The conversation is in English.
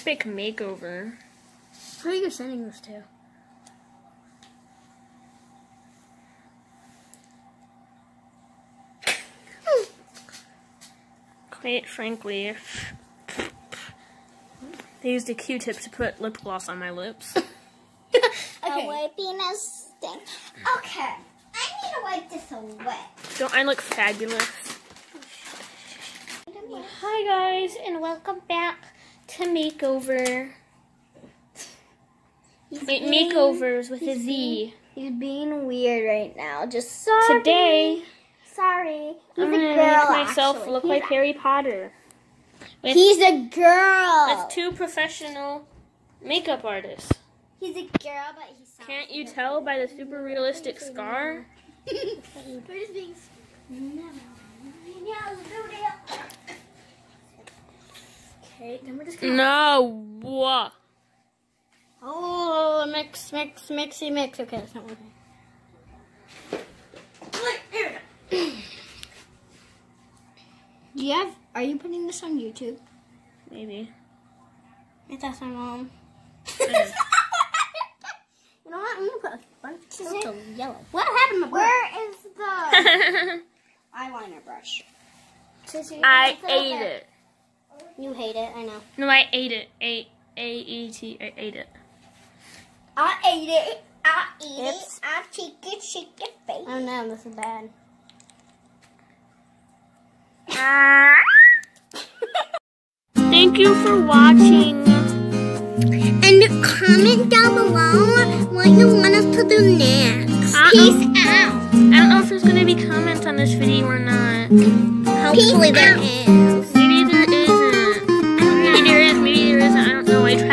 epic makeover. Who are you sending this to? Quite frankly, they used a Q-tip to put lip gloss on my lips. A wiping a stink. Okay. I need to wipe this away. Don't I look fabulous? Oh, Hi guys, and welcome back to Makeover. He's being- makeovers with a Z. he's He's being weird right now. Just sorry. Today, Sorry. He's I'm a girl. make myself actually. look he's like Harry Potter. With, He's a girl. with two professional makeup artists. He's a girl, but he sounds. Can't you tell by the super realistic scar? We're just being. Then we're just gonna. No. Oh, mix, mix, mixy, mix. Okay, that's not working. Do you have? Are you putting this on YouTube? Maybe. If that's my mom. You know what? I'm gonna put a bunch of the yellow. What happened to my Where is the eyeliner brush? I ate it. You hate it, I know. No, I ate it. A A E T. I ate it. I ate it. I eat It's- it. I shake it, shake it, face. Oh no, this is bad. Thank you for watching. And comment down below what you want us to do next. Uh-uh. Peace out. I don't know if there's gonna be comments on this video or not. Hopefully there is. No, I.